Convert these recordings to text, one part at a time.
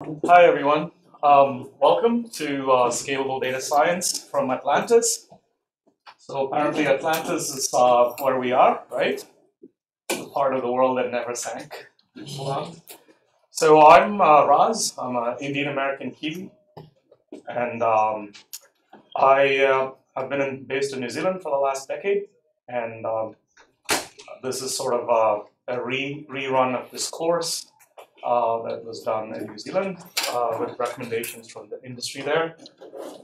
Hi, everyone. Um, welcome to uh, Scalable Data Science from Atlantis. So apparently Atlantis is uh, where we are, right? The part of the world that never sank. So I'm uh, Raz. I'm an Indian American Kiwi, and um, I uh, have been in, based in New Zealand for the last decade. And um, this is sort of a, a re rerun of this course uh, that was done in New Zealand uh, with recommendations from the industry there.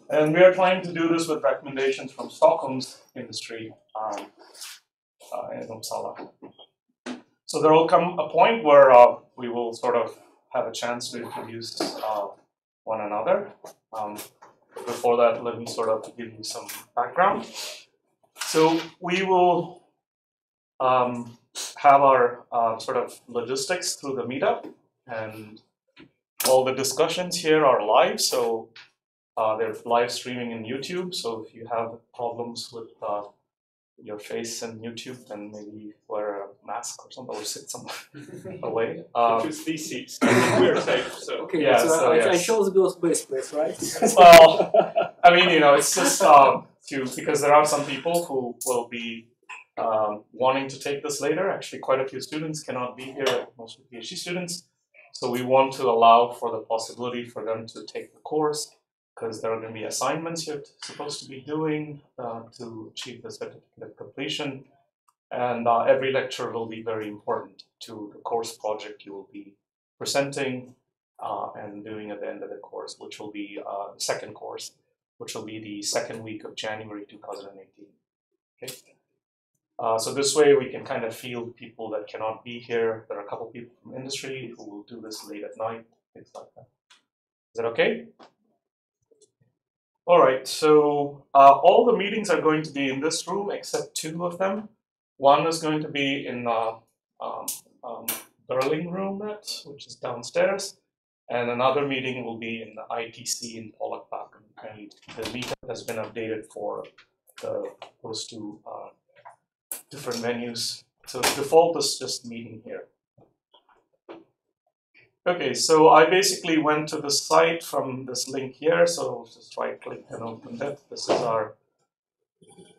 And we are trying to do this with recommendations from Stockholm's industry um, uh, in Uppsala. So there will come a point where uh, we will sort of have a chance to introduce uh, one another. Um, before that, let me sort of give you some background. So we will um, have our uh, sort of logistics through the meetup and all the discussions here are live, so uh, they're live streaming in YouTube. So if you have problems with uh, your face in YouTube, then maybe wear a mask or something, or sit somewhere away. Um, Choose these seats. We're safe, so. Okay, Yeah, so, so I, I chose those best place, right? well, I mean, you know, it's just um, to because there are some people who will be um, wanting to take this later. Actually, quite a few students cannot be here, mostly PhD students. So we want to allow for the possibility for them to take the course because there are going to be assignments you're supposed to be doing uh, to achieve the certificate of completion. And uh, every lecture will be very important to the course project you will be presenting uh, and doing at the end of the course, which will be uh, the second course, which will be the second week of January 2018. Okay. Uh, so this way we can kind of field people that cannot be here. There are a couple people from industry who will do this late at night, things like that. Is that okay? All right. So uh, all the meetings are going to be in this room except two of them. One is going to be in the um, um, room, which is downstairs, and another meeting will be in the ITC in Pollock Park. And the meetup has been updated for the, those two uh, different venues. So default is just meeting here. Okay, so I basically went to the site from this link here. So just right click and open it. This is our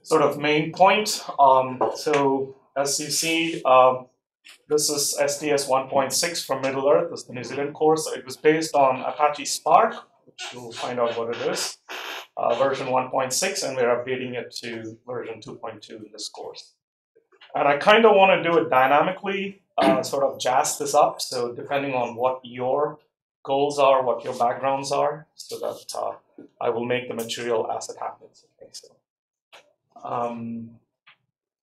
sort of main point. Um, so as you see, um, this is SDS 1.6 from Middle Earth. This is the New Zealand course. It was based on Apache Spark, which you'll find out what it is, uh, version 1.6, and we're updating it to version 2.2 in this course. And I kind of want to do it dynamically, uh, sort of jazz this up. So depending on what your goals are, what your backgrounds are, so that uh, I will make the material as it happens. Okay, so. Um,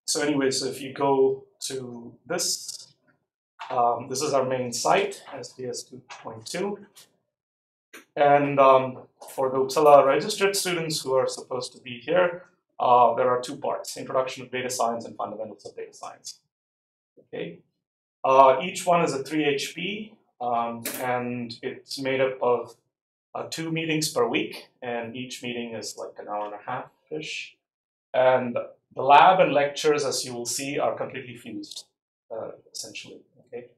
so anyway, so if you go to this, um, this is our main site, SDS 2.2. And um, for the Uppsala registered students who are supposed to be here, uh, there are two parts, introduction of data science and fundamentals of data science. Okay, uh, each one is a 3 HP, um, and it's made up of uh, two meetings per week, and each meeting is like an hour and a half-ish. And the lab and lectures, as you will see, are completely fused, uh, essentially. Okay,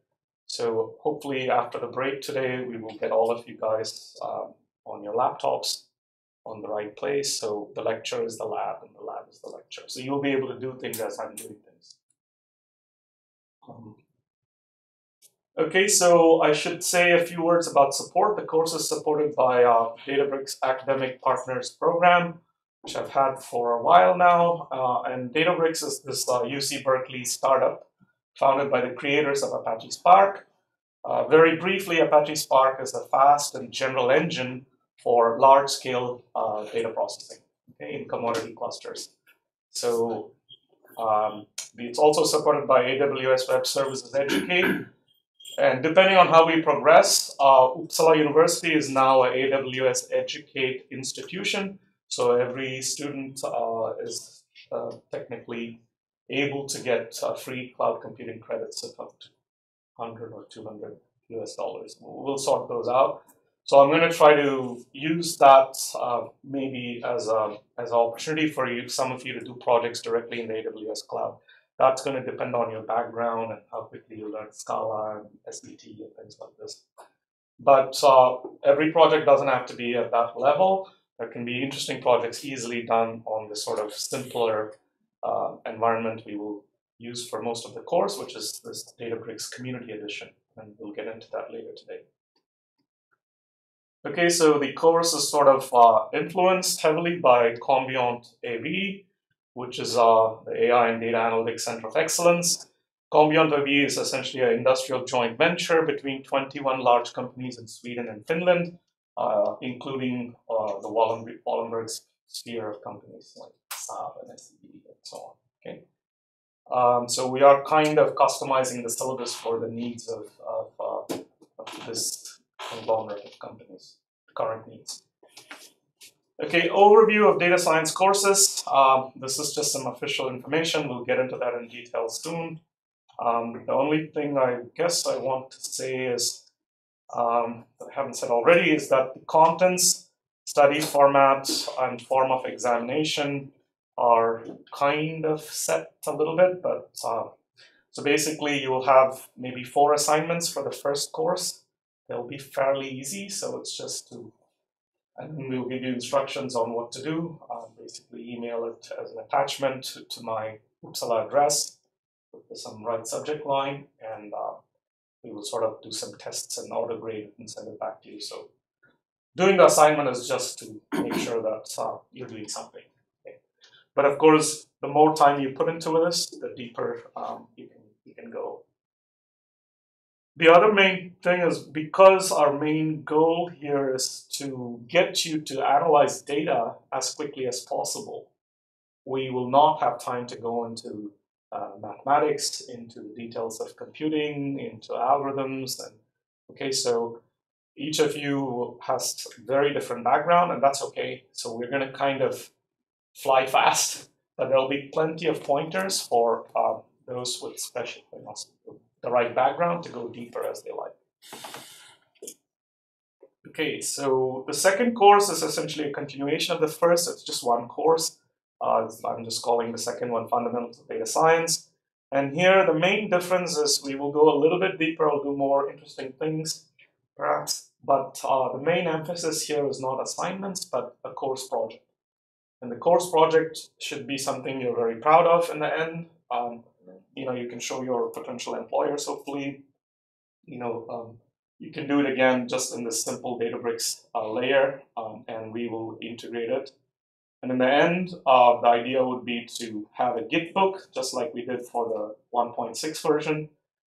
so hopefully after the break today, we will get all of you guys um, on your laptops on the right place. So the lecture is the lab, and the lab is the lecture. So you'll be able to do things as I'm doing things. Um, okay, so I should say a few words about support. The course is supported by uh, Databricks Academic Partners Program, which I've had for a while now. Uh, and Databricks is this uh, UC Berkeley startup founded by the creators of Apache Spark. Uh, very briefly, Apache Spark is a fast and general engine for large-scale uh, data processing okay, in commodity clusters. So um, it's also supported by AWS Web Services Educate. And depending on how we progress, uh, Uppsala University is now an AWS Educate institution. So every student uh, is uh, technically able to get free cloud computing credits of up 100 or 200 US dollars. We'll sort those out. So I'm going to try to use that uh, maybe as a as an opportunity for you, some of you, to do projects directly in the AWS cloud. That's going to depend on your background and how quickly you learn Scala and SBT and things like this. but uh, every project doesn't have to be at that level. There can be interesting projects easily done on the sort of simpler uh, environment we will use for most of the course, which is this Databricks Community Edition, and we'll get into that later today. Okay, so the course is sort of uh, influenced heavily by Combient AB, which is uh, the AI and Data Analytics Center of Excellence. Combient AB is essentially an industrial joint venture between 21 large companies in Sweden and Finland, uh, including uh, the Wallenberg, Wallenberg sphere of companies like Saab and SEB and so on. Okay. Um, so we are kind of customizing the syllabus for the needs of, of, uh, of this conglomerate of companies, current needs. Okay, overview of data science courses. Um, this is just some official information. We'll get into that in detail soon. Um, the only thing I guess I want to say is, um, that I haven't said already, is that the contents, study format, and form of examination are kind of set a little bit, but uh, so basically you will have maybe four assignments for the first course. They'll be fairly easy, so it's just to, and we'll give you instructions on what to do. Basically email it as an attachment to, to my Uppsala address with some right subject line, and uh, we will sort of do some tests and auto grade and send it back to you. So doing the assignment is just to make sure that uh, you're doing something. But of course, the more time you put into this, the deeper um, you can you can go. The other main thing is because our main goal here is to get you to analyze data as quickly as possible. We will not have time to go into uh, mathematics, into the details of computing, into algorithms, and okay, so each of you has very different background, and that's okay. So we're going to kind of fly fast, but there'll be plenty of pointers for uh, those with special, know, the right background to go deeper as they like. Okay, so the second course is essentially a continuation of the first. It's just one course. Uh, I'm just calling the second one Fundamentals of Data Science. And here the main difference is we will go a little bit deeper, I'll do more interesting things, perhaps. But uh, the main emphasis here is not assignments, but a course project. And the course project should be something you're very proud of in the end. Um, you know, you can show your potential employers, hopefully. You know, um, you can do it again just in this simple Databricks uh, layer, um, and we will integrate it. And in the end, uh, the idea would be to have a Git book, just like we did for the 1.6 version,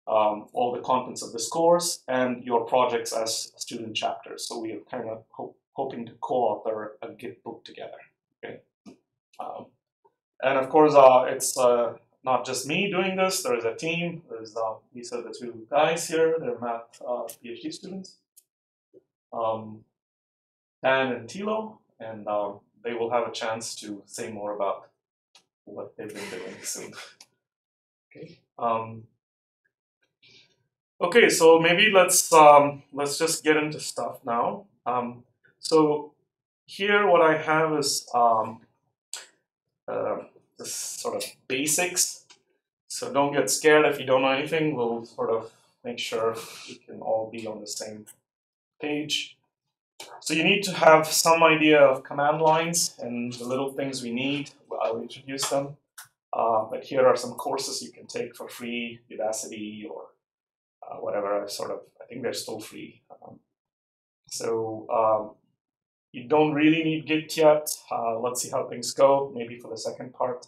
um, all the contents of this course, and your projects as student chapters. So we are kind of ho hoping to co-author a Git book together. Okay. Um, and of course, uh, it's uh, not just me doing this. There is a team. There's uh, these are the two guys here. They're math uh, PhD students, um, Dan and Tilo, and um, they will have a chance to say more about what they've been doing soon. okay. Um, okay. So maybe let's um, let's just get into stuff now. Um, so here what I have is um, uh, this sort of basics. So don't get scared if you don't know anything. We'll sort of make sure we can all be on the same page. So you need to have some idea of command lines and the little things we need. I'll introduce them. Uh, but here are some courses you can take for free, Udacity or uh, whatever. Sort of, I think they're still free. Um, so um, you don't really need Git yet. Uh, let's see how things go, maybe for the second part.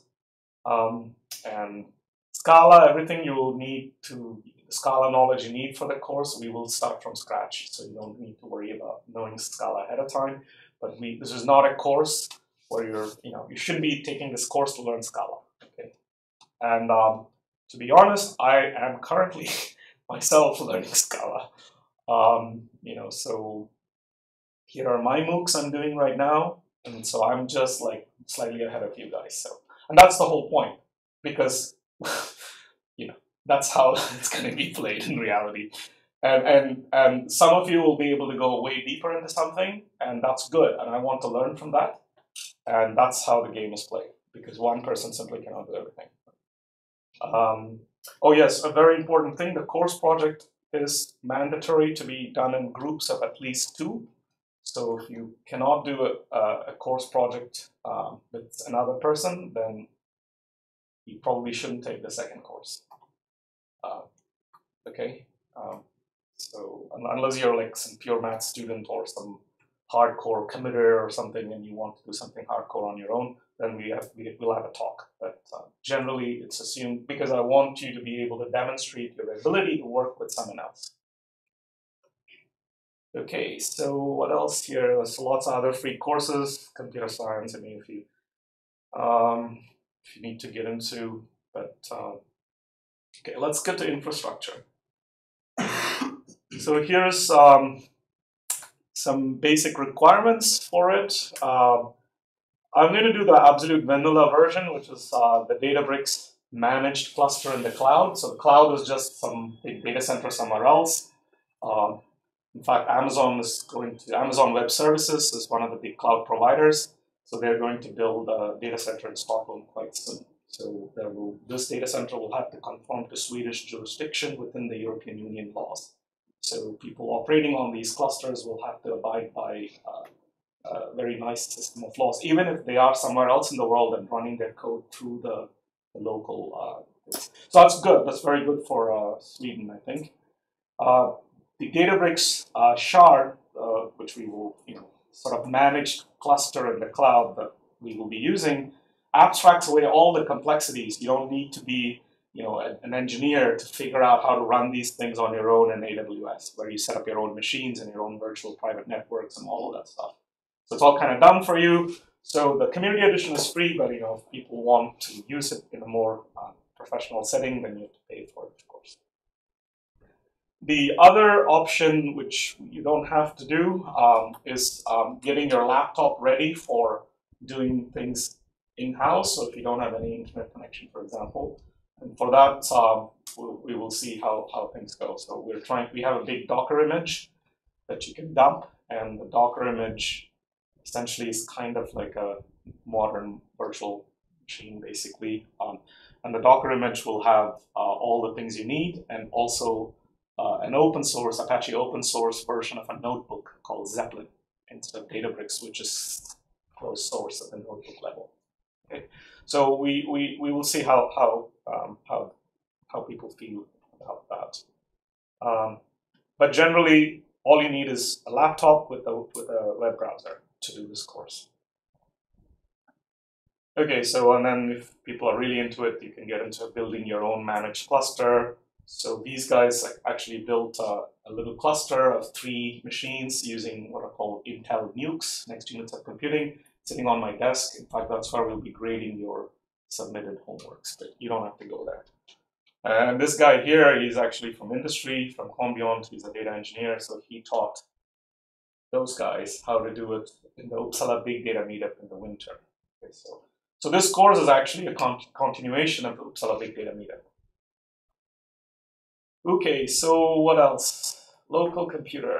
Um, and Scala, everything you will need to, Scala knowledge you need for the course, we will start from scratch. So you don't need to worry about knowing Scala ahead of time. But we, this is not a course where you're, you know, you shouldn't be taking this course to learn Scala. Okay. And um, to be honest, I am currently myself learning Scala. Um, you know, so here are my MOOCs I'm doing right now. And so I'm just like slightly ahead of you guys. So, and that's the whole point because, you know, that's how it's going to be played in reality. And, and, and some of you will be able to go way deeper into something, and that's good. And I want to learn from that. And that's how the game is played because one person simply cannot do everything. Um, oh, yes, a very important thing the course project is mandatory to be done in groups of at least two. So if you cannot do a, a course project um, with another person, then you probably shouldn't take the second course. Uh, okay, um, so unless you're like some pure math student or some hardcore committer or something, and you want to do something hardcore on your own, then we have we will have a talk. But uh, generally, it's assumed because I want you to be able to demonstrate your ability to work with someone else. Okay, so what else here? There's lots of other free courses, computer science. I mean, if you um, if you need to get into, but uh, okay, let's get to infrastructure. so here's um, some basic requirements for it. Uh, I'm going to do the absolute vanilla version, which is uh, the Databricks managed cluster in the cloud. So the cloud is just some big data center somewhere else. Um, in fact, Amazon is going to Amazon Web Services is one of the big cloud providers, so they're going to build a data center in Stockholm quite soon. So will this data center will have to conform to Swedish jurisdiction within the European Union laws. So people operating on these clusters will have to abide by uh, a very nice system of laws, even if they are somewhere else in the world and running their code through the, the local. Uh, so that's good. That's very good for uh, Sweden, I think. The Databricks uh, shard, uh, which we will you know, sort of manage cluster in the cloud that we will be using, abstracts away all the complexities. You don't need to be you know, an engineer to figure out how to run these things on your own in AWS, where you set up your own machines and your own virtual private networks and all of that stuff. So it's all kind of done for you. So the community edition is free, but you know, if people want to use it in a more uh, professional setting, then you have to pay for it, of course. The other option, which you don't have to do, um, is um, getting your laptop ready for doing things in-house. So if you don't have any internet connection, for example, and for that, um, we'll, we will see how, how things go. So we're trying, we have a big Docker image that you can dump, and the Docker image essentially is kind of like a modern virtual machine, basically. Um, and the Docker image will have uh, all the things you need, and also uh, an open source, Apache open source version of a notebook called Zeppelin instead of Databricks, which is closed source at the notebook level. Okay, so we, we, we will see how how um, how how people feel about that. Um, but generally, all you need is a laptop with a with a web browser to do this course. Okay, so and then if people are really into it, you can get into building your own managed cluster, so these guys actually built a, little cluster of three machines using what are called Intel NUCs, Next Units of Computing, sitting on my desk. In fact, that's where we'll be grading your submitted homeworks, but you don't have to go there. And this guy here, he's actually from industry, from Combient. He's a data engineer, so he taught those guys how to do it in the Uppsala Big Data Meetup in the winter. Okay, so, so this course is actually a con continuation of the Uppsala Big Data Meetup. Okay, so what else? Local computer.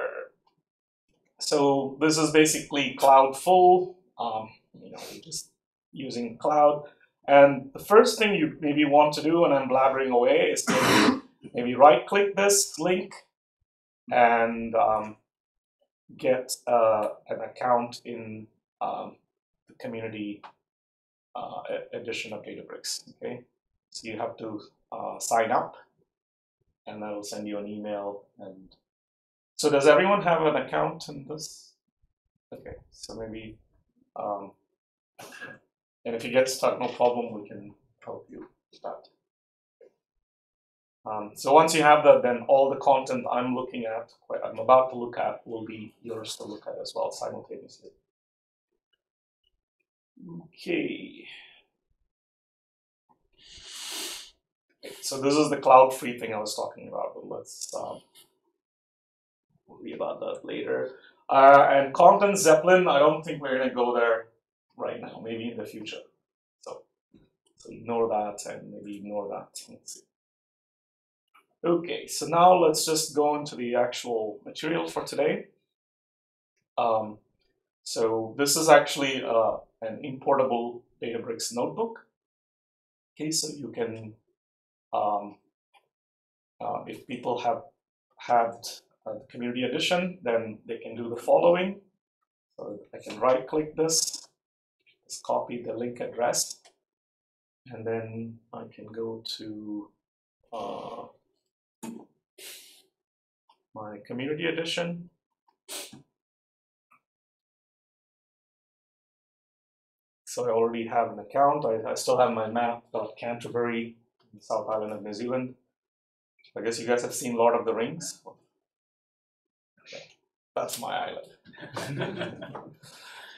So this is basically cloud full, um, you know, just using cloud. And the first thing you maybe want to do and I'm blabbering away is maybe, maybe right click this link and um, get uh, an account in um, the community uh, edition of Databricks. Okay, so you have to uh, sign up and I will send you an email. And so, does everyone have an account in this? Okay, so maybe, um, and if you get stuck, no problem, we can help you with that. Um, so once you have that, then all the content I'm looking at, I'm about to look at, will be yours to look at as well simultaneously. Okay. So this is the cloud free thing I was talking about, but let's um, worry about that later. Uh, and content Zeppelin, I don't think we're gonna go there right now, maybe in the future. So, so ignore that and maybe ignore that. Okay, so now let's just go into the actual material for today. Um, so this is actually uh, an importable Databricks notebook. Okay, so you can um, uh, if people have had the community edition, then they can do the following. So I can right click this, just copy the link address, and then I can go to uh, my community edition. So I already have an account. I, I still have my map.canterbury, South Island of New Zealand. I guess you guys have seen Lord of the Rings. Okay. That's my island.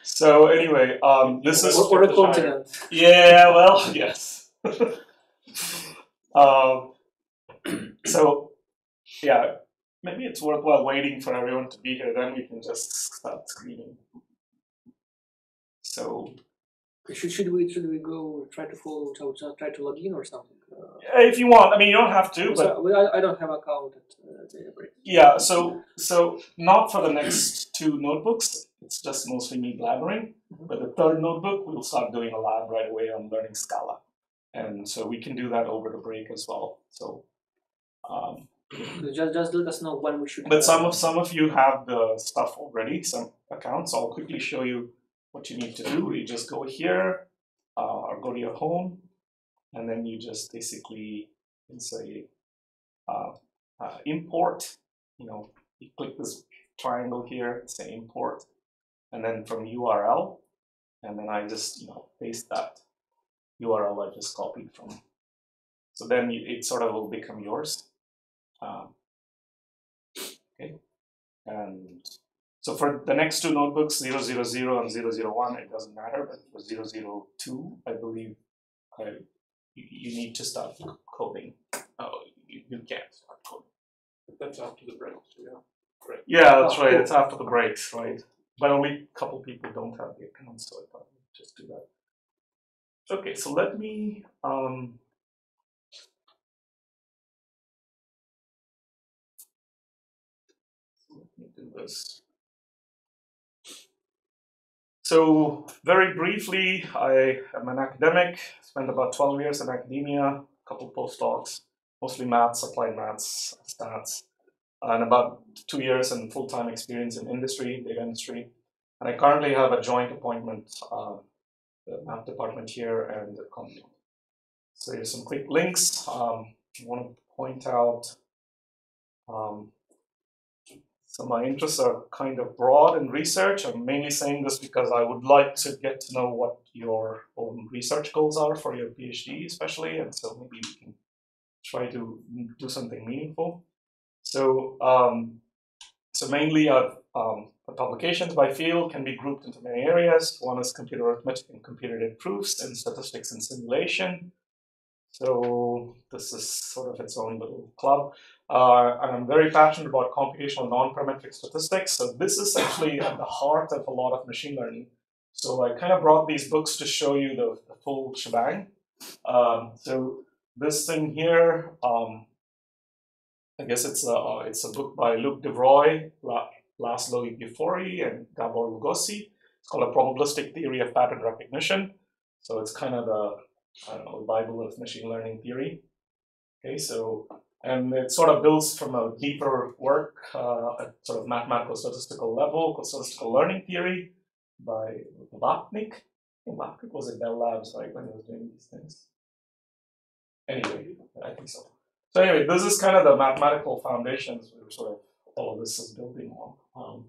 so anyway, um, this is or, or a continent. Yeah, well, yes. um, so, yeah, maybe it's worthwhile waiting for everyone to be here. Then we can just start screening. So, Should, should we should we go try to follow try to log in or something? Uh, if you want, I mean, you don't have to, but so, well, I, I don't have account at uh, yeah. So, so not for the next two notebooks. It's just mostly me blabbering. But the third notebook, we'll start doing a lab right away on learning Scala, and so we can do that over the break as well. So. Um, Just just let us know when we should. But some of some of you have the stuff already, some accounts. I'll quickly show you what you need to do. You just go here uh, or go to your home, and then you just basically say uh, uh, import. You know, you click this triangle here, say import, and then from URL, and then I just you know paste that URL I just copied from. So then it sort of will become yours. Um, okay, and so for the next two notebooks, 000 and 001, it doesn't matter, but for 002, I believe I, you, need to start coding. Oh, you, you can't start coding. That's after the break, so yeah. Yeah, that's Oh, right. It's after the breaks, right? But only a couple people don't have the account, so I thought we'd just do that. Okay, so let me um, let me do this. So very briefly, I am an academic. Spent about 12 years in academia, a couple postdocs, mostly maths, applied maths, stats and about two years in full-time experience in industry, data industry. And I currently have a joint appointment, uh, the math department here and the company. So here's some quick links. Um, I want to point out um, so my interests are kind of broad in research. I'm mainly saying this because I would like to get to know what your own research goals are for your PhD, especially, and so maybe we can try to do something meaningful. So, um, so mainly uh, um, the publications by field can be grouped into many areas. One is computer arithmetic and computer-aided proofs, and statistics and simulation. So this is sort of its own little club. Uh, and I'm very passionate about computational non-parametric statistics. So this is actually at the heart of a lot of machine learning. So I kind of brought these books to show you the, the full shebang. Um, so this thing here, um, I guess it's a it's a book by Luc Devroye, La, Laszlo Györfi, and Gabor Lugosi. It's called A Probabilistic Theory of Pattern Recognition. So it's kind of the know Bible of machine learning theory. Okay, so and it sort of builds from a deeper work uh, at sort of mathematical statistical level called statistical learning theory by Vapnik. Vapnik was at Bell Labs, right, when he was doing these things. Anyway, I think so. So anyway, this is kind of the mathematical foundations where sort of all of this is building on. Um,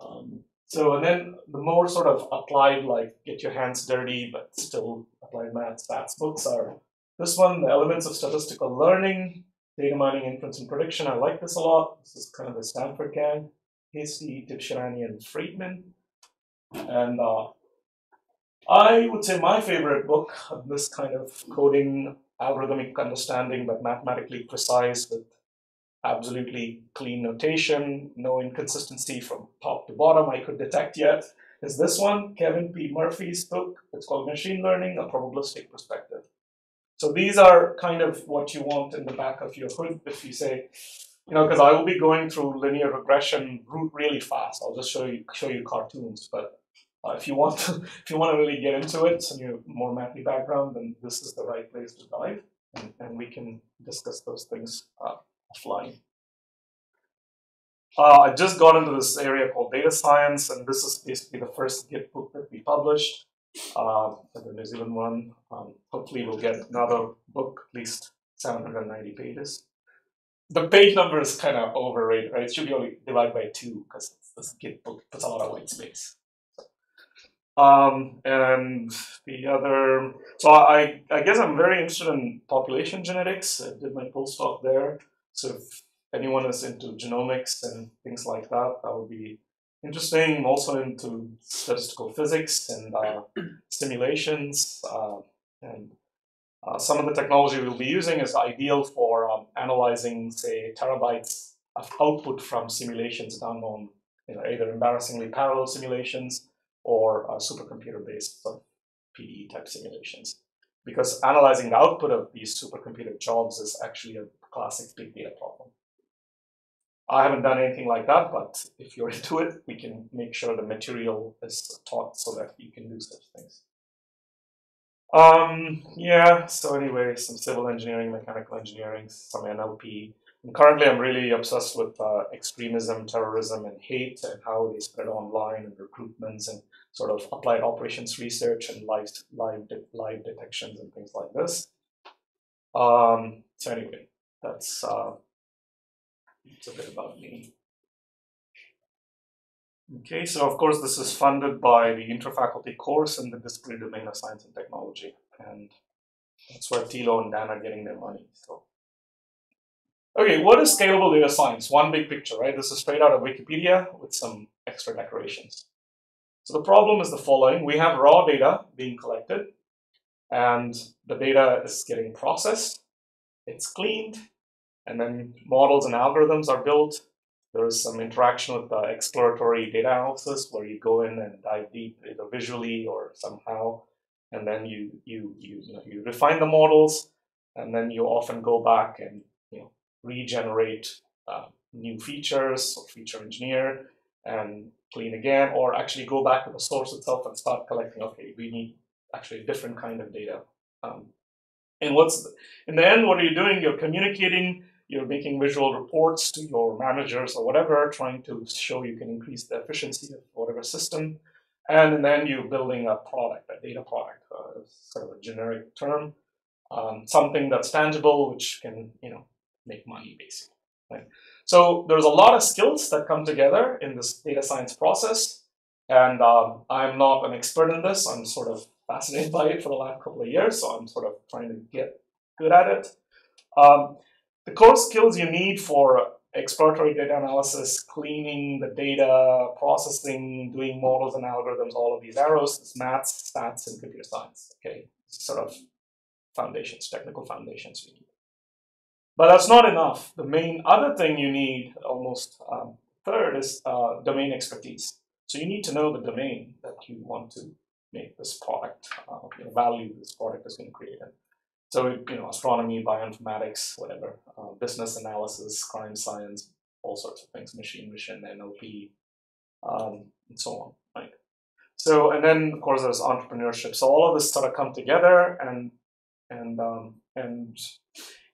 um, so and then the more sort of applied, like get your hands dirty, but still applied math stats books are this one, the elements of statistical learning, data mining, inference, and prediction. I like this a lot. This is kind of the Stanford gang, Hastie, Tibshirani, and Friedman. And uh, I would say my favorite book of this kind of coding, algorithmic understanding, but mathematically precise with absolutely clean notation, no inconsistency from top to bottom I could detect yet, is this one, Kevin P. Murphy's book. It's called Machine Learning, A Probabilistic Perspective. So these are kind of what you want in the back of your hood if you say, you know, because I will be going through linear regression really fast. I'll just show you show you cartoons, but uh, if you want to, if you want to really get into it and you're more mathy background, then this is the right place to dive, and, and we can discuss those things uh, offline. Uh, I just got into this area called data science, and this is basically the first Git book that we published, uh, the New Zealand one. Um, hopefully, we'll get another book, at least 790 pages. The page number is kind of overrated, right? It should be only divided by two because this Git book puts a lot of white space. Um, and the other, so I, I guess I'm very interested in population genetics. I did my postdoc there. So if anyone is into genomics and things like that, that would be interesting. Also into statistical physics and uh, simulations. Uh, and uh, some of the technology we'll be using is ideal for um, analyzing, say, terabytes of output from simulations done on you know, either embarrassingly parallel simulations or uh, supercomputer-based sort of PDE type simulations. Because analyzing the output of these supercomputer jobs is actually a classic big data problem. I haven't done anything like that, but if you're into it, we can make sure the material is taught so that you can do such things. Um, yeah, so anyway, some civil engineering, mechanical engineering, some NLP. And currently, I'm really obsessed with uh, extremism, terrorism, and hate, and how they spread online and recruitments and sort of applied operations research and live live de live detections and things like this. Um, so anyway, that's uh, it's a bit about me. Okay, so of course this is funded by the interfaculty course in the discrete domain of science and technology, and that's where Tilo and Dan are getting their money. So, okay, what is scalable data science? One big picture, right? This is straight out of Wikipedia with some extra decorations. So the problem is the following. We have raw data being collected and the data is getting processed, it's cleaned, and then models and algorithms are built. There is some interaction with the exploratory data analysis where you go in and dive deep either visually or somehow, and then you you you you, know, you refine the models, and then you often go back and you know regenerate uh, new features or feature engineer and clean again, or actually go back to the source itself and start collecting, okay, we need actually a different kind of data. Um, and what's, the, in the end, what are you doing? You're communicating, you're making visual reports to your managers or whatever, trying to show you can increase the efficiency of whatever system. And then you're building a product, a data product, uh, sort of a generic term, um, something that's tangible, which can, you know, make money basically. Right? So there's a lot of skills that come together in this data science process. And um, I'm not an expert in this. I'm sort of fascinated by it for the last couple of years. So I'm sort of trying to get good at it. Um, the core skills you need for exploratory data analysis, cleaning the data, processing, doing models and algorithms, all of these arrows, is maths, stats, and computer science. Okay, sort of foundations, technical foundations we need. But that's not enough. The main other thing you need, almost um, third, is uh, domain expertise. So you need to know the domain that you want to make this product, uh, you know, value this product is going to create. And so, you know, astronomy, bioinformatics, whatever, uh, business analysis, crime science, all sorts of things, machine vision, NLP, um, and so on, right? So, and then of course there's entrepreneurship. So all of this sort of come together, and and um, and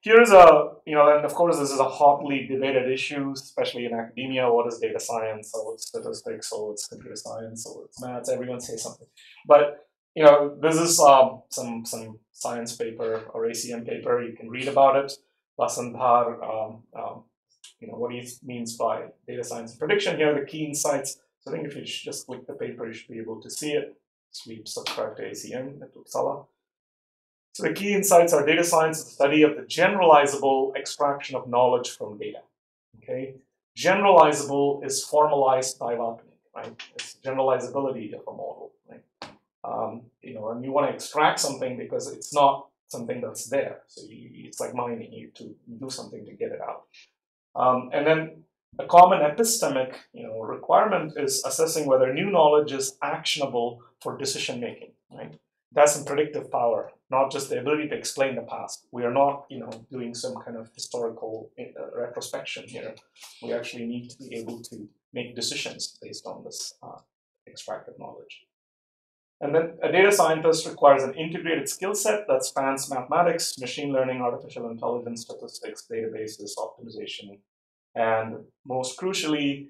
here's a, you know, and of course this is a hotly debated issue, especially in academia. What is data science? So it's statistics, so it's computer science, so it's maths. Everyone says something. But, you know, this is um, some, some science paper or ACM paper. You can read about it. Vasant um, um, you know, what he means by data science prediction. Here are the key insights. So I think if you just click the paper, you should be able to see it. We subscribe to ACM at Uppsala. So the key insights are data science is the study of the generalizable extraction of knowledge from data. Okay, generalizable is formalized by dichotomy, right? It's generalizability of a model? Um, you know, and you want to extract something because it's not something that's there. So you, it's like mining, you to do something to get it out. Um, and then a common epistemic, you know, requirement is assessing whether new knowledge is actionable for decision making, right? That's some predictive power not just the ability to explain the past. We are not, you know, doing some kind of historical uh, retrospection here. We actually need to be able to make decisions based on this uh, extracted knowledge. And then a data scientist requires an integrated skill set that spans mathematics, machine learning, artificial intelligence, statistics, databases, optimization, and most crucially,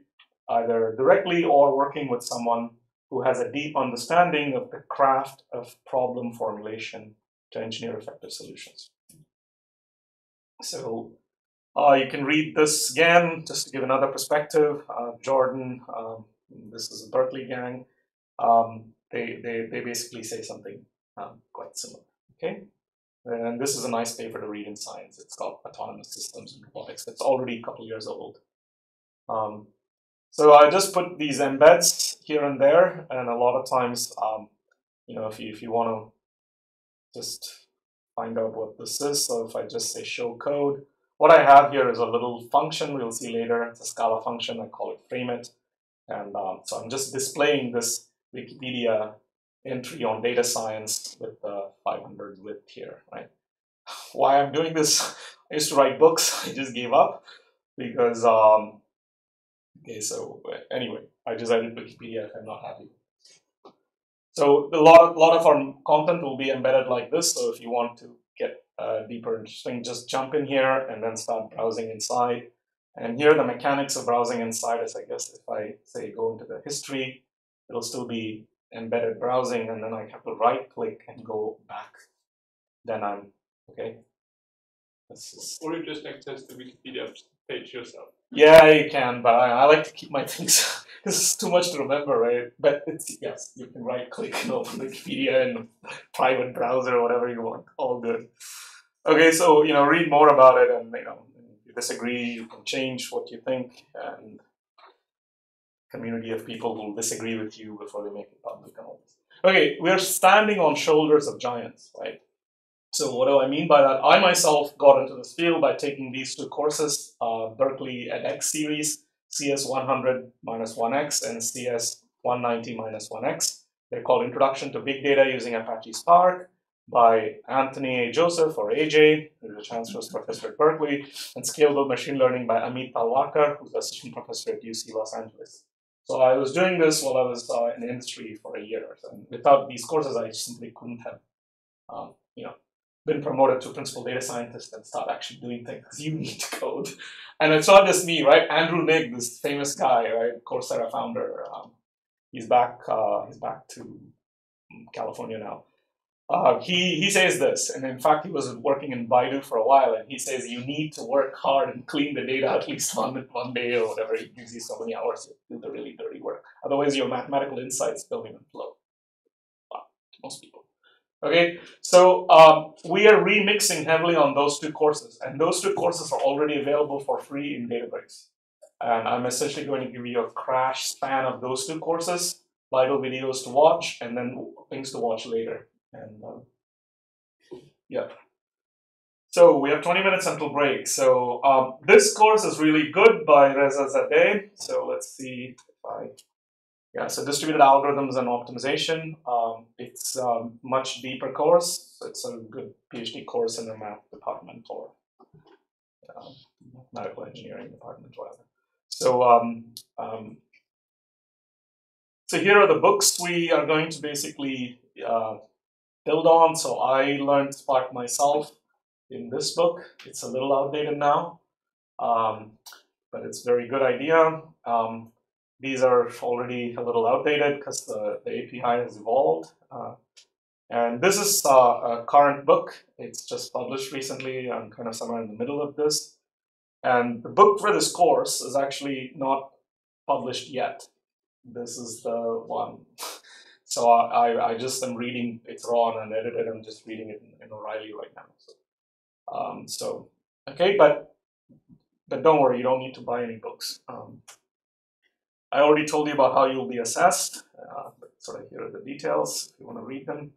either directly or working with someone who has a deep understanding of the craft of problem formulation to engineer effective solutions. So uh, you can read this again just to give another perspective. Uh, Jordan, um, this is a Berkeley gang. Um, they, they, they basically say something um, quite similar. Okay, and this is a nice paper to read in Science. It's called Autonomous Systems and Robotics. It's already a couple years old. Um, so I just put these embeds here and there, and a lot of times, um, you know, if you if you want to just find out what this is, so if I just say show code, what I have here is a little function we'll see later. It's a Scala function. I call it frame it, and um, so I'm just displaying this Wikipedia entry on data science with the 500 width here, right? Why I'm doing this, I used to write books, I just gave up because, um, okay, so anyway, I added Wikipedia I'm not happy. So a lot, lot of our content will be embedded like this, so if you want to get uh, deeper interesting, just jump in here and then start browsing inside. And here the mechanics of browsing inside is, I guess, if I say go into the history, it'll still be embedded browsing and then I have to right click and go back. Then I'm okay. Is Or you just access the Wikipedia page yourself. yeah, you can, but I, I like to keep my things. this is too much to remember, right? But it's yes, you can right click and open Wikipedia in private browser or whatever you want. All good. Okay, so you know, read more about it, and you know, if you disagree, you can change what you think, and community of people who disagree with you before they make it public and all this. Okay, we're standing on shoulders of giants, right? So what do I mean by that? I myself got into this field by taking these two courses, uh, Berkeley edX series, CS 100 minus 1x and CS 190 minus 1x. They're called Introduction to Big Data Using Apache Spark by Anthony A. Joseph or AJ, who's a transverse professor at Berkeley, and Scalable Machine Learning by Ameet Talwalkar, who's assistant professor at UC Los Angeles. So I was doing this while I was uh, in the industry for a year. And without these courses, I simply couldn't have, um, you know, been promoted to principal data scientist and start actually doing things. You need to code, and it's not just me, right? Andrew Ng, this famous guy, right, Coursera founder, um, he's back. Uh, he's back to California now. Uh, he he says this, and in fact, he was working in Baidu for a while, and he says you need to work hard and clean the data at least one one day or whatever. He gives you so many hours to do the really dirty work. Otherwise, your mathematical insights don't even flow. Most people. Okay, so um, we are remixing heavily on those two courses, and those two courses are already available for free in Databricks. And I'm essentially going to give you a crash span of those two courses, vital videos to watch, and then things to watch later. And um, yeah. So we have 20 minutes until break. So um, this course is really good by Reza Zadeh. So let's see if I, yeah, so distributed algorithms and optimization. Um, it's a much deeper course. It's a good PhD course in the math department or um, medical engineering department, whatever. So, um, um, so here are the books we are going to basically uh, build on. So I learned Spark myself in this book. It's a little outdated now, um, but it's a very good idea. Um, these are already a little outdated because the, the API has evolved. Uh, and this is uh, a current book. It's just published recently. I'm kind of somewhere in the middle of this. And the book for this course is actually not published yet. This is the one. So I, I just am reading it's raw and unedited. I'm just reading it in, in O'Reilly right now. So, um, so okay, but but don't worry, you don't need to buy any books. Um, I already told you about how you'll be assessed. Uh, sort of here are the details if you want to read them.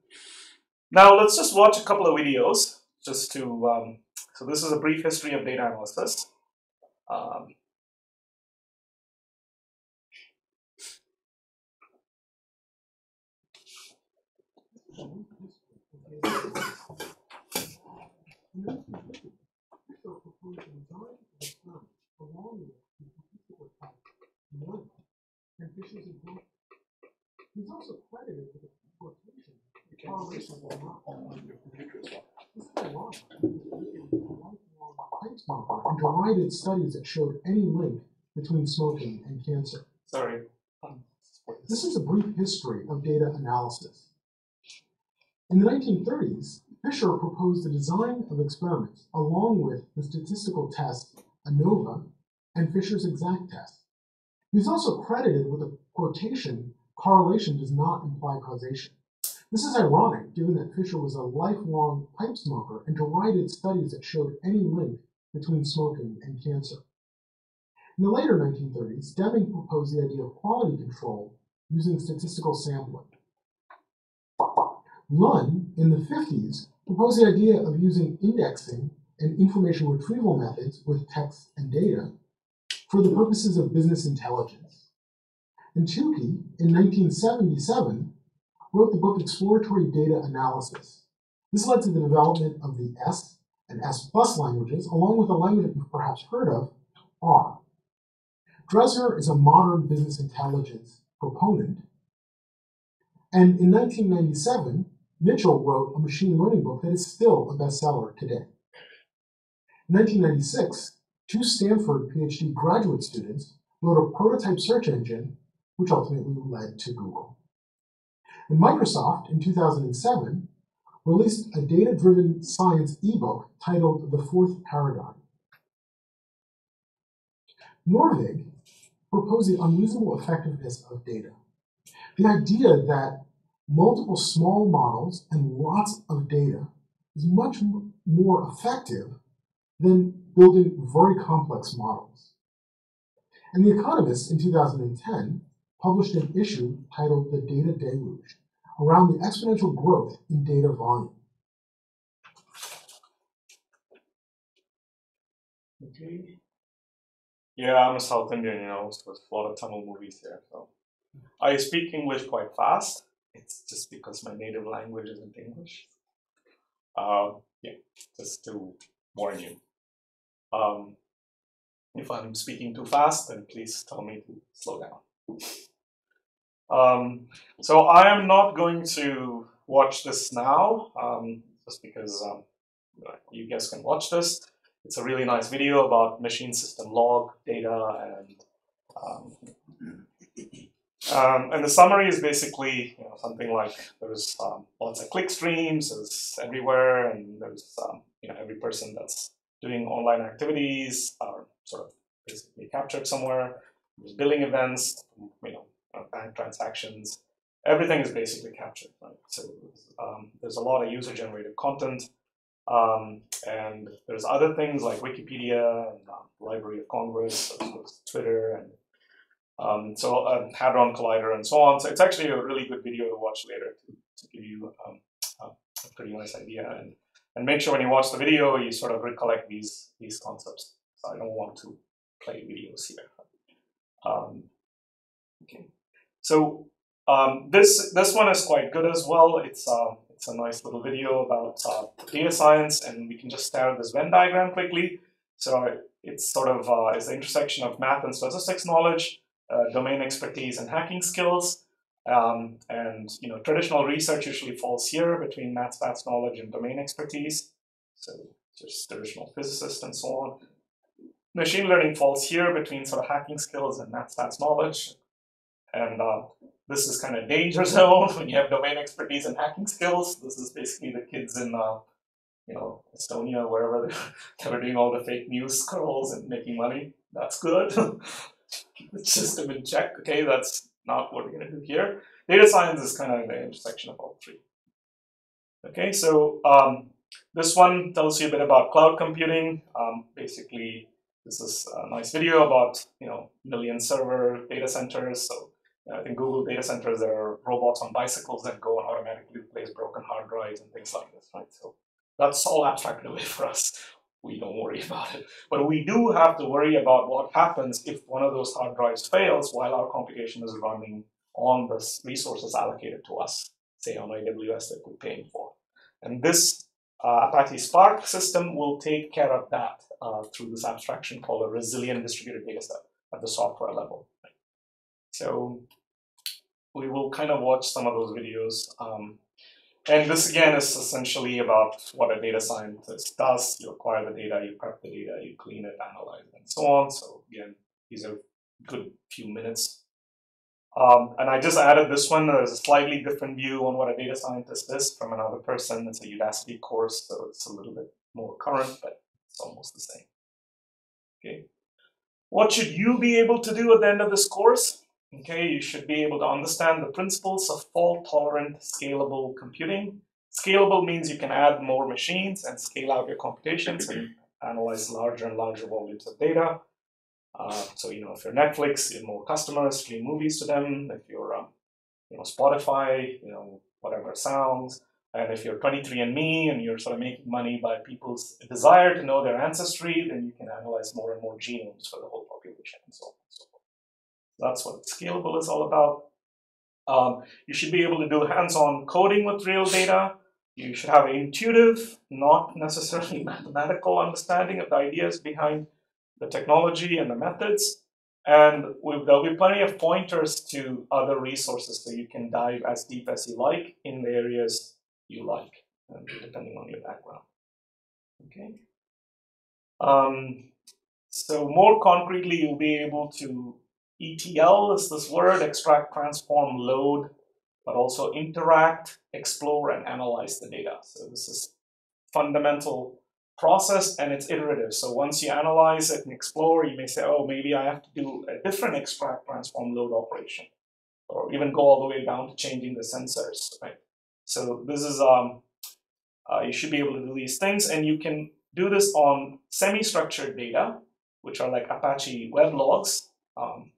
Now let's just watch a couple of videos just to. Um, so this is a brief history of data analysis. Um, He's also credited with the quotation. You can see some on on your computer as well. Isn't it wrong? Into derided studies that showed any link between smoking and cancer. Sorry. This is a brief history of data analysis. In the 1930s, Fisher proposed the design of experiments along with the statistical test ANOVA and Fisher's exact test. He also credited with a quotation correlation does not imply causation. This is ironic given that Fisher was a lifelong pipe smoker and derided studies that showed any link between smoking and cancer. In the later 1930s, Deming proposed the idea of quality control using statistical sampling. Luhn, in the 50s, proposed the idea of using indexing and information retrieval methods with text and data for the purposes of business intelligence. And Tukey, in 1977, wrote the book Exploratory Data Analysis. This led to the development of the S and S plus languages, along with a language you've perhaps heard of, R. Dresner is a modern business intelligence proponent. And in 1997, Mitchell wrote a machine learning book that is still a bestseller today. In 1996, two Stanford PhD graduate students wrote a prototype search engine, which ultimately led to Google. And Microsoft, in 2007, released a data driven science ebook titled The Fourth Paradigm. Norvig proposed the unreasonable effectiveness of data. The idea that multiple small models and lots of data is much more effective than building very complex models. And The Economist in 2010 published an issue titled The Data Deluge around the exponential growth in data volume. Okay. Yeah, I'm a South Indian, you know, so there's a lot of Tamil movies here. So I speak English quite fast. It's just because my native language isn't English. Uh, yeah, just to warn you. Um, if I'm speaking too fast, then please tell me to slow down. Um, so I am not going to watch this now, um, just because um, you guys can watch this. It's a really nice video about machine system log data and um, um, and the summary is basically you know, something like there's um, lots of click streams, there's everywhere, and there's um, you know every person that's doing online activities are sort of basically captured somewhere. There's billing events, you know, uh, bank transactions. Everything is basically captured. Right? So um, there's a lot of user-generated content. Um, and there's other things like Wikipedia and uh, Library of Congress, Twitter, and um, so uh, Hadron Collider and so on. So it's actually a really good video to watch later to, to give you um, a, a pretty nice idea. And, and make sure when you watch the video, you sort of recollect these, these concepts. So I don't want to play videos here. Um, okay. So um, this, this one is quite good as well. It's uh, it's a nice little video about uh, data science, and we can just stare at this Venn diagram quickly. So it's sort of uh, is the intersection of math and statistics knowledge, uh, domain expertise, and hacking skills. Um, and you know, traditional research usually falls here between math, stats knowledge, and domain expertise. So just traditional physicists and so on. Machine learning falls here between sort of hacking skills and math, stats knowledge. And uh, this is kind of danger zone when you have domain expertise and hacking skills. This is basically the kids in, uh, you know, Estonia, wherever they were doing all the fake news scrolls and making money. That's good. System in check. Okay, that's not what we're going to do here. Data science is kind of the intersection of all three. Okay, so um, this one tells you a bit about cloud computing. Um, basically, this is a nice video about you know million server data centers. So I think Google data centers, there are robots on bicycles that go and automatically replace broken hard drives and things like this, right? So that's all abstracted away for us. We don't worry about it. But we do have to worry about what happens if one of those hard drives fails while our computation is running on the resources allocated to us, say on AWS that we're paying for. And this uh, Apache Spark system will take care of that uh, through this abstraction called a resilient distributed data set at the software level. So we will kind of watch some of those videos. Um, and this again is essentially about what a data scientist does. You acquire the data, you prep the data, you clean it, analyze it, and so on. So again, these are good few minutes. Um, and I just added this one. There's a slightly different view on what a data scientist is from another person. It's a Udacity course, so it's a little bit more current, but it's almost the same. Okay. What should you be able to do at the end of this course? Okay, you should be able to understand the principles of fault-tolerant scalable computing. Scalable means you can add more machines and scale out your computations and analyze larger and larger volumes of data. Uh, so, you know, if you're Netflix, you have more customers, stream movies to them. If you're, um, you know, Spotify, you know, whatever sounds. And if you're 23andMe and you're sort of making money by people's desire to know their ancestry, then you can analyze more and more genomes for the whole population and so on and so forth. That's what scalable is all about. Um, you should be able to do hands-on coding with real data. You should have an intuitive, not necessarily mathematical understanding of the ideas behind the technology and the methods. And there'll be plenty of pointers to other resources so you can dive as deep as you like in the areas you like, depending on your background. Okay. Um, so more concretely, you'll be able to ETL is this word, extract, transform, load, but also interact, explore, and analyze the data. So this is fundamental process and it's iterative. So once you analyze it and explore, you may say, oh, maybe I have to do a different extract, transform, load operation, or even go all the way down to changing the sensors, right? So this is, um, uh, you should be able to do these things and you can do this on semi-structured data, which are like Apache web logs um,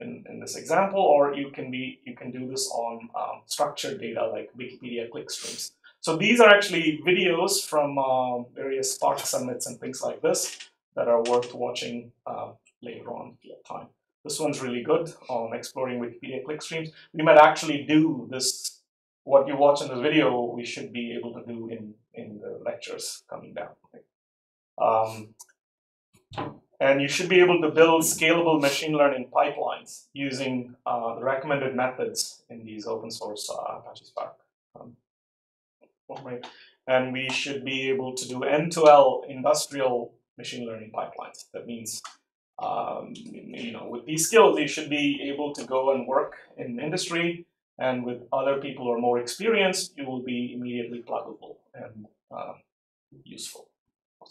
in, in this example, or you can be you can do this on um, structured data like Wikipedia clickstreams. So these are actually videos from uh, various Spark summits and things like this that are worth watching uh, later on if you have time. This one's really good on exploring Wikipedia clickstreams. We might actually do this what you watch in this video, we should be able to do in, in the lectures coming down. Um, and you should be able to build scalable machine learning pipelines using uh, the recommended methods in these open source uh, Apache Spark. Um. And we should be able to do N2L industrial machine learning pipelines. That means, um, you know, with these skills, you should be able to go and work in industry and with other people who are more experienced, you will be immediately pluggable and uh, useful.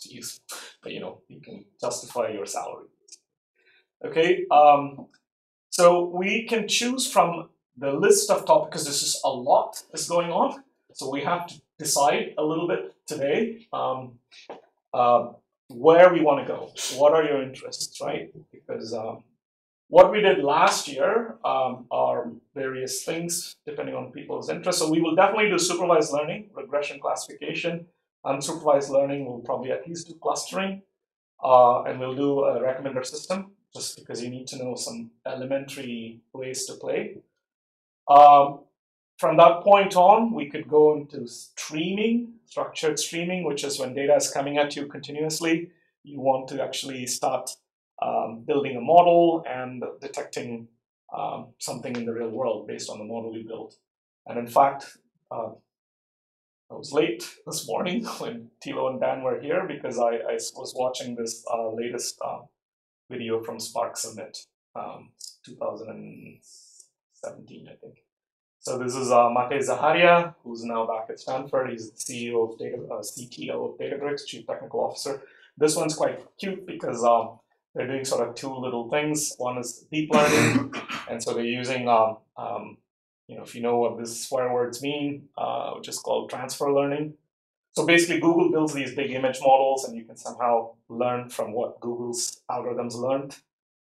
Useful, but you know, you can justify your salary. Okay, um, so we can choose from the list of topics, because this is a lot that's going on. So we have to decide a little bit today um, uh, where we want to go. What are your interests, right? Because um, what we did last year um, are various things depending on people's interests. So we will definitely do supervised learning, regression classification. Unsupervised learning, we'll probably at least do clustering. Uh, and we'll do a recommender system just because you need to know some elementary ways to play. Um, from that point on, we could go into streaming, structured streaming, which is when data is coming at you continuously. You want to actually start um, building a model and detecting um, something in the real world based on the model we built. And in fact, uh, I was late this morning when Tilo and Dan were here because I, I was watching this uh, latest uh, video from Spark Summit, um, 2017, I think. So this is uh, Matei Zaharia, who's now back at Stanford. He's the CEO of Data, uh, CTO of Databricks, Chief Technical Officer. This one's quite cute because um, they're doing sort of two little things. One is deep learning, and so they're using, um, um, you know, if you know what these swear words mean, uh, which is called transfer learning. So basically, Google builds these big image models, and you can somehow learn from what Google's algorithms learned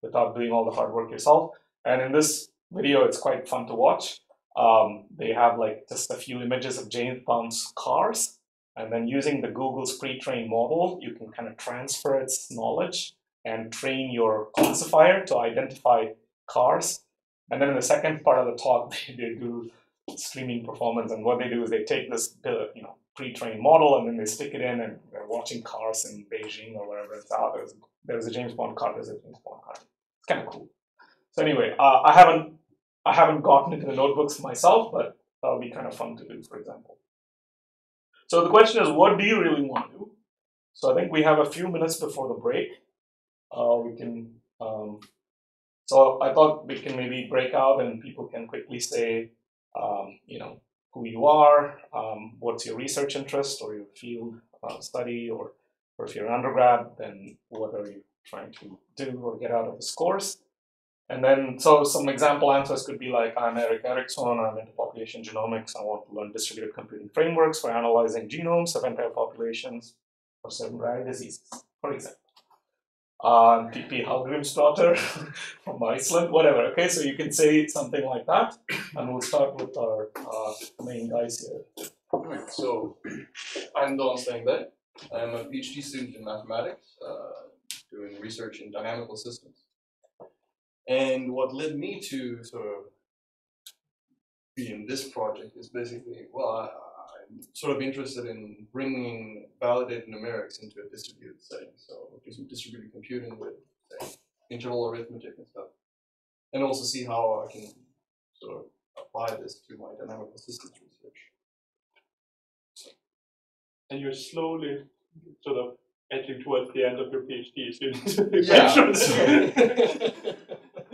without doing all the hard work yourself. And in this video, it's quite fun to watch. Um, they have like just a few images of James Bond's cars, and then using the Google's pre-trained model, you can kind of transfer its knowledge and train your classifier to identify cars. And then in the second part of the talk, they, they do streaming performance. And what they do is they take this you know pre-trained model and then they stick it in and they're watching cars in Beijing or wherever it's out. There's, there's a James Bond car, there's a James Bond car. It's kind of cool. So anyway, uh, I haven't I haven't gotten into the notebooks myself, but that'll be kind of fun to do, for example. So the question is, what do you really want to do? So I think we have a few minutes before the break. Uh, we can. Um, so I thought we can maybe break out and people can quickly say, um, you know, who you are, um, what's your research interest or your field uh, study, or, or if you're an undergrad, then what are you trying to do or get out of this course? And then, so some example answers could be like, I'm Eric Erickson, I'm into population genomics, I want to learn distributed computing frameworks for analyzing genomes of entire populations for certain rare diseases, for example. Uh, PP Hallgrimsdottir from Iceland, whatever. Okay, so you can say something like that, and we'll start with our uh, main guys here. So I'm Don Stengberg. I'm a PhD student in mathematics, uh, doing research in dynamical systems. And what led me to sort of be in this project is basically, well, I, sort of interested in bringing validated numerics into a distributed setting. So do some distributed computing with say, interval arithmetic and stuff. And also see how I can sort of apply this to my dynamical systems research. And you're slowly sort of edging towards the end of your PhD student. Yeah.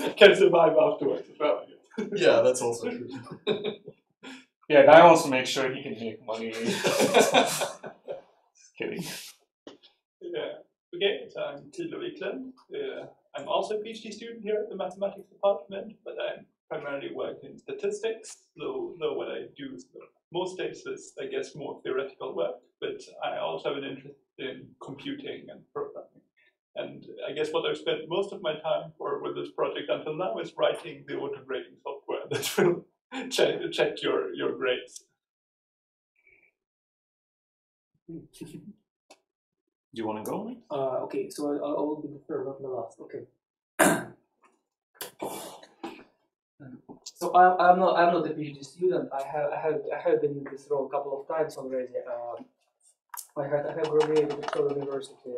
Can survive afterwards as well. Yeah, that's also true. Yeah, guy wants to make sure he can make money. Just kidding. Yeah. Okay, so I'm Tilo Wiklund. Uh, I'm also a PhD student here at the mathematics department, but I primarily work in statistics. So, though what I do most days is, I guess, more theoretical work, but I also have an interest in computing and programming. And I guess what I've spent most of my time for with this project until now is writing the auto grading software that will check, check your, your grades. Do you want to go? Uh, okay, so I, I will be the third, not the last. Okay. so I, I'm not I'm not a PhD student. I have I have I have been in this role a couple of times already. Um, I had I have graduated at Victoria University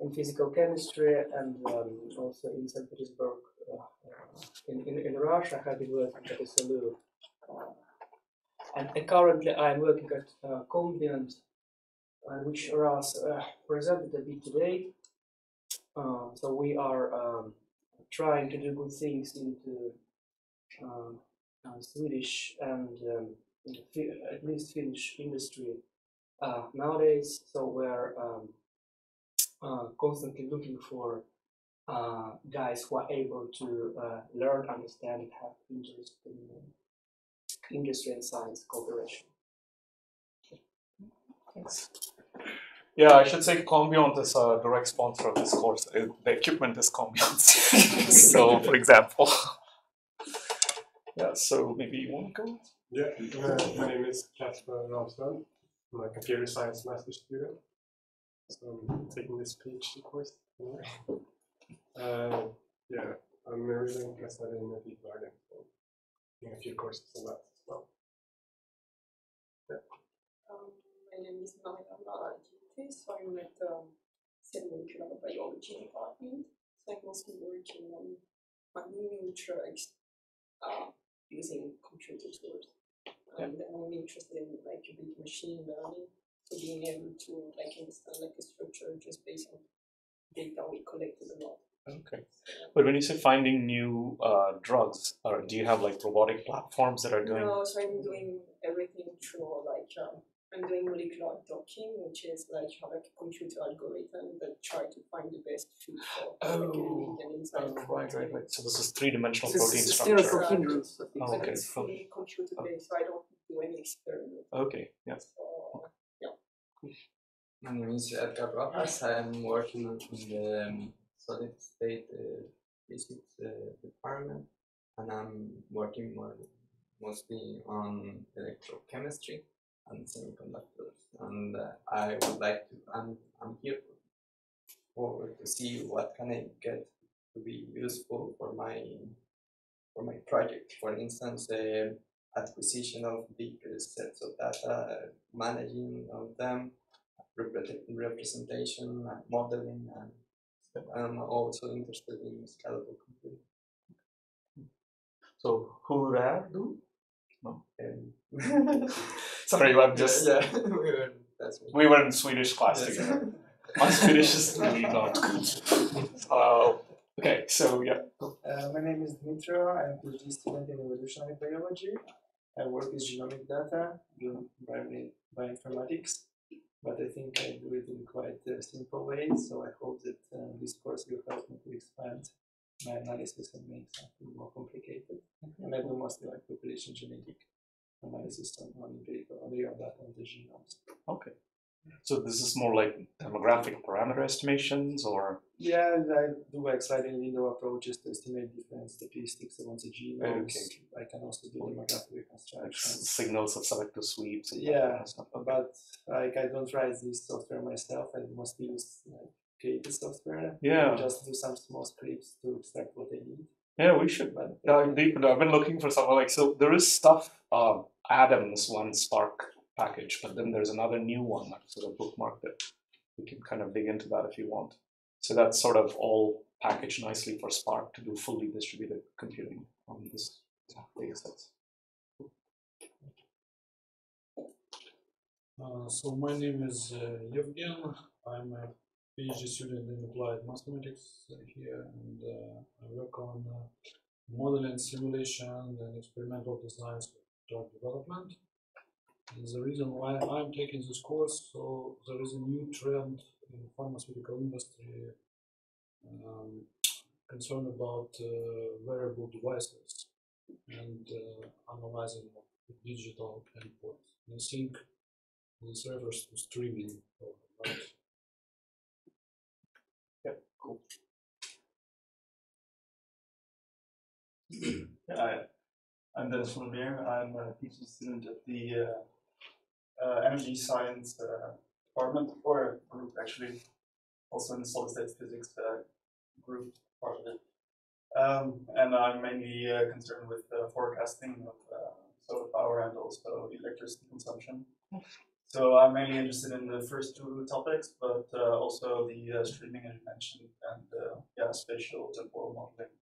in physical chemistry and um, also in St. Petersburg in, in, in Russia. I have been working at SLU. And uh, currently I'm working at uh, Combient, uh, which Raaz uh, presented a bit today. Uh, so we are um, trying to do good things into um, uh, Swedish and um, at least Finnish industry uh, nowadays. So we're um, constantly looking for uh, guys who are able to uh, learn, understand, and have interest in uh, industry and science cooperation. Thanks. Yeah, I should say Combient is a direct sponsor of this course. Uh, The equipment is Combient's. so, for example. Yeah, so maybe you want to go? Yeah, uh, my name is Casper Ramstrand. I'm a computer science master student. So I'm taking this PhD course. anyway. Uh, yeah, I'm really interested in the deep learning. So doing a few courses on that as well. Um, my name is Mariana Ginte, so I'm at um, cell molecular biology department. So I'm mostly working on magnetic drugs uh, using computer tools. And I'm interested in like a bit machine learning, so being able to like understand like a structure just based on data we collected a lot. Okay. But when you say finding new uh, drugs, or do you have like robotic platforms that are doing? No, so I'm doing everything through like um, I'm doing molecular docking, which is like you have like a computer algorithm that try to find the best fit for like, a Oh, link and. Oh, right, right, right. So this is three-dimensional It's protein still structure. for hindrance, I think. Oh, okay, it's cool. fully computer based, so I don't do any experiment. Okay, yes. So My name is Edgar Rojas. I am working in the um, solid state uh, physics uh, department, and I'm working more, mostly on electrochemistry and semiconductors. And uh, I would like to. I'm I'm here for to see what can I get to be useful for my for my project. For instance, uh, acquisition of big uh, sets of data, managing of them, repre- representation, modeling, and I'm also interested in scalable computing. So who rare do? And Sorry, I'm just. yeah, yeah. we were, that's me. We were in Swedish class Yes. together. My Swedish is really not good. Uh, okay, so yeah. Uh, my name is Dmitro. I'm a PhD student in evolutionary biology. I work with genomic data, do primarily bioinformatics, but I think I do it in quite a simple way. So I hope that uh, this course will help me to expand my analysis and make something more complicated. And I do mostly like population genetic analysis on, on empirical on real data on the genomes. Okay. So this is more like demographic parameter estimations, or Yeah, I do sliding window approaches to estimate different statistics about the genomes. Okay. I can also do demographic reconstruction. signals of selective sweeps. And Yeah, stuff. But like I don't write this software myself. I mostly use like created software. Yeah. Just do some small scripts to extract what I need. Yeah, we should But into. I've been looking for something like so. There is stuff. Um, Adams one Spark package, but then there's another new one. I've sort of bookmarked it. We can kind of dig into that if you want. So that's sort of all packaged nicely for Spark to do fully distributed computing on this data sets. Uh, so my name is uh, Yevgen. I'm a PhD student in applied mathematics here, and uh, I work on uh, modeling, simulation, and experimental designs for drug development. And the reason why I'm taking this course, so there is a new trend in pharmaceutical industry um, concerned about uh, wearable devices and uh, analyzing of digital endpoints. And I think this refers to streaming, right? Yeah, I, I'm Dennis van der Meer. I'm a PhD student at the uh, uh, Energy Science uh, department, or group actually, also in the solid state physics uh, group part of it. Um, and I'm mainly uh, concerned with uh, forecasting of uh, solar power and also electricity consumption. So I'm mainly interested in the first two topics, but uh, also the uh, streaming as you mentioned, and uh, yeah, spatial temporal modeling.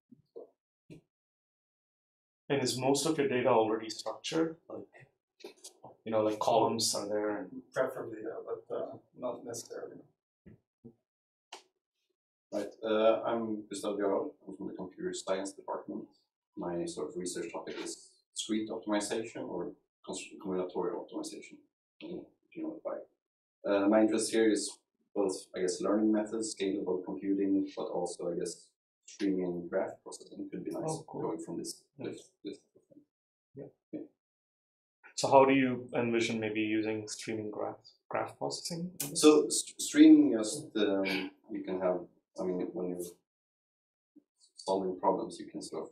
And is most of your data already structured? Like, you know, like columns are there. And, Preferably, yeah, but uh, not necessarily. Right. Uh, I'm Gustav Björl. I'm from the computer science department. My sort of research topic is street optimization or cons- combinatorial optimization. in genomic bio. Uh, my interest here is both, I guess, learning methods, scalable computing, but also, I guess, streaming graph processing could be nice Oh, cool. going from this this, this so how do you envision maybe using streaming graph graph processing? So st- streaming just um, you can have. I mean, when you're solving problems, you can sort of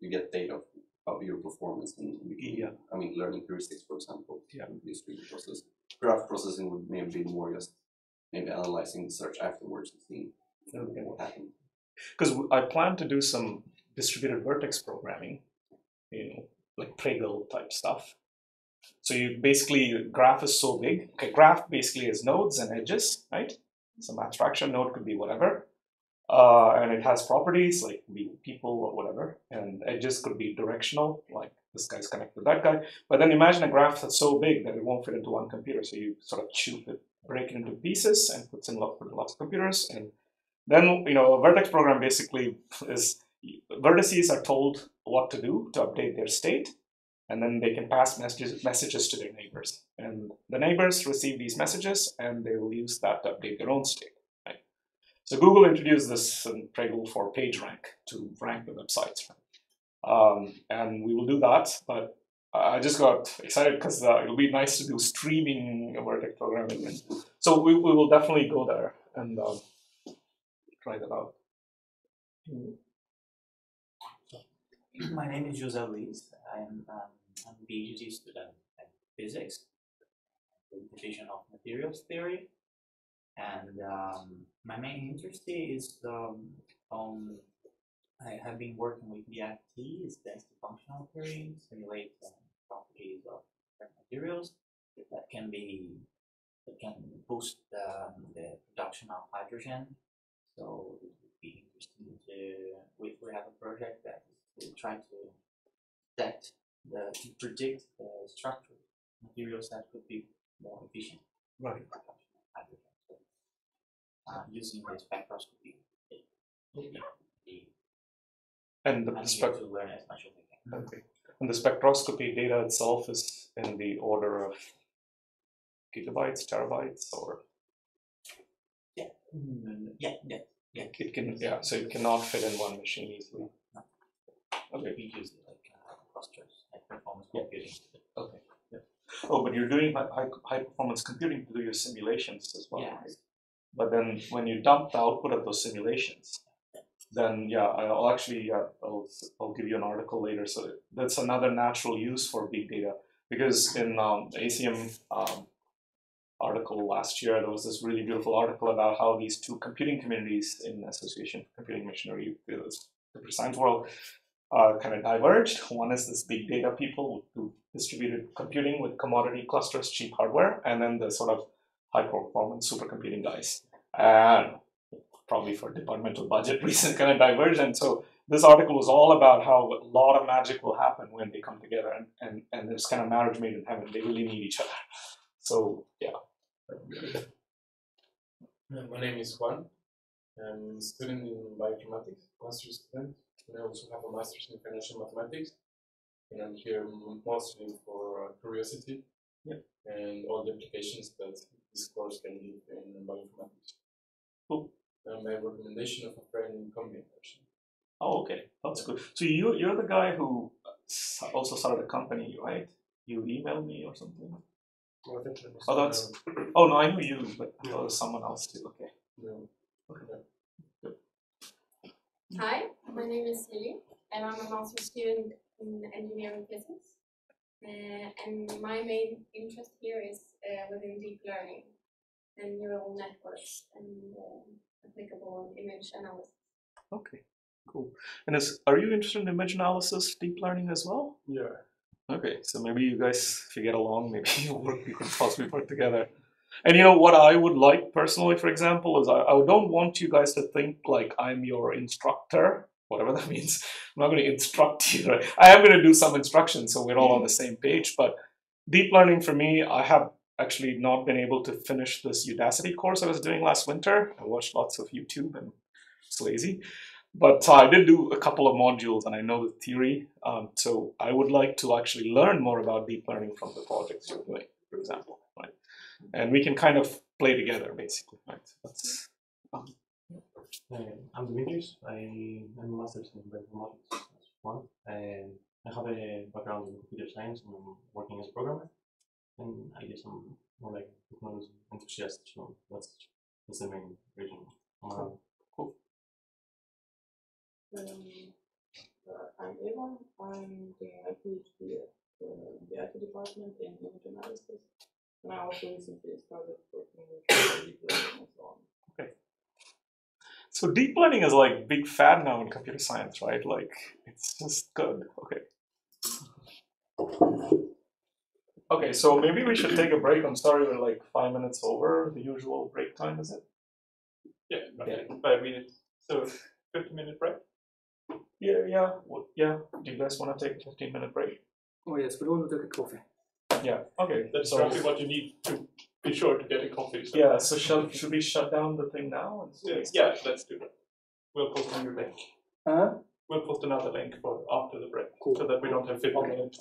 you get data of your performance and you can, Yeah. I mean, learning heuristics, for example, Yeah. would be a streaming process. Graph processing would maybe be more just maybe analyzing the search afterwards and seeing Okay. what happened. because I plan to do some distributed vertex programming, you know, like Pregel type stuff. So you basically graph is so big. Okay, graph basically is nodes and edges, right? Some abstraction node could be whatever, uh, and it has properties like people or whatever, and edges could be directional, like this guy's connected to that guy. But then imagine a graph that's so big that it won't fit into one computer. So you sort of chew it, break it into pieces, and puts in lots, lots of computers, and then you know a vertex program basically is vertices are told what to do to update their state and then they can pass messages, messages to their neighbors and the neighbors receive these messages and they will use that to update their own state right? so google introduced this in Pregel for pagerank to rank the websites um, and we will do that but I just got excited because uh, it'll be nice to do streaming vertex programming. So we, we will definitely go there and um, try that out. My name is Jose Luis. I'm, um, I'm a PhD student in physics, the division of materials theory. And um, my main interest is um, on, I have been working with DFT, it's density functional theory, simulate um, properties of materials that can be, that can boost um, the production of hydrogen. So it would be interesting to, we, we have a project that to try to detect the, to predict the structure materials that could be more efficient. Right. Uh, using the spectroscopy. And the I'm here spec- to learn as much as I can. Okay. And the spectroscopy data itself is in the order of gigabytes, terabytes, or Yeah. Mm, yeah, yeah, yeah. it can, yeah, so it cannot fit in one machine easily. Okay. We use it like uh, clusters, performance computing. Okay. Yeah. Oh, but you're doing high, high, performance computing to do your simulations as well. Yeah. right? But then when you dump the output of those simulations, then yeah, I'll actually yeah, I'll, I'll give you an article later. So that's another natural use for big data because in um, the ACM um, article last year, there was this really beautiful article about how these two computing communities in Association for Computing Machinery, the computer science world, uh, kind of diverged. One is this big data people who distributed computing with commodity clusters, cheap hardware, and then the sort of high performance supercomputing guys. And probably for departmental budget reasons, kind of diverged. And so this article was all about how a lot of magic will happen when they come together, and and and there's kind of marriage made in heaven. They really need each other. So yeah. My name is Juan. I'm a student in bioinformatics, master's student, and I also have a master's in financial mathematics. And I'm here mostly for uh, curiosity Yeah. and all the applications that this course can give in bioinformatics. Cool. Uh, my recommendation of a friend Combient actually. Oh, okay, that's good. So you you're the guy who also started a company, right? You emailed me or something. Well, I think it was, Oh, that's. um, Oh no, I knew you, but I thought it was someone else too. Okay. No. Okay. Hi, my name is Lily, and I'm a master's student in engineering physics. Uh, and my main interest here is uh, within deep learning and neural networks and uh, applicable image analysis. Okay. Cool. And is are you interested in image analysis, deep learning as well? Yeah. Okay, so maybe you guys, if you get along, maybe you work, you could possibly work together. And you know what I would like personally, for example, is I, I don't want you guys to think like I'm your instructor, whatever that means. I'm not going to instruct you. Right? I am going to do some instruction, so we're all on the same page. But deep learning for me, I have actually not been able to finish this Udacity course I was doing last winter. I watched lots of YouTube and it's lazy. But uh, I did do a couple of modules and I know the theory. Um, so I would like to actually learn more about deep learning from the projects you're doing, for example? And we can kind of play together, basically, right? That's, um, Uh, I'm Dimitris. I am a master's in bioinformatics as one, and I have a background in computer science and I'm working as a programmer. And I guess I'm more like a technology enthusiast, so that's that's the main reason. Um, cool. Um, uh, I'm Eva. I'm doing a PhD at uh, the IT department in image analysis. And I also recently started working with deep learning and so on. Okay. So deep learning is like big fad now in computer science, right? Like it's just good. Okay. Okay, so maybe we should take a break. I'm sorry we're like five minutes over the usual break time, is it? Yeah, okay. five minutes. So, 15 minute break. Yeah, yeah, well, yeah. Do you guys want to take a 15 minute break? Oh yes, we want to take a coffee. Yeah. Okay. That's so, roughly what you need to be sure to get a coffee. So. Yeah. So shall should we shut down the thing now? Yeah, yeah, let's do that. We'll post a new link. Huh? We'll post another link for after the break so that we don't have 15 minutes.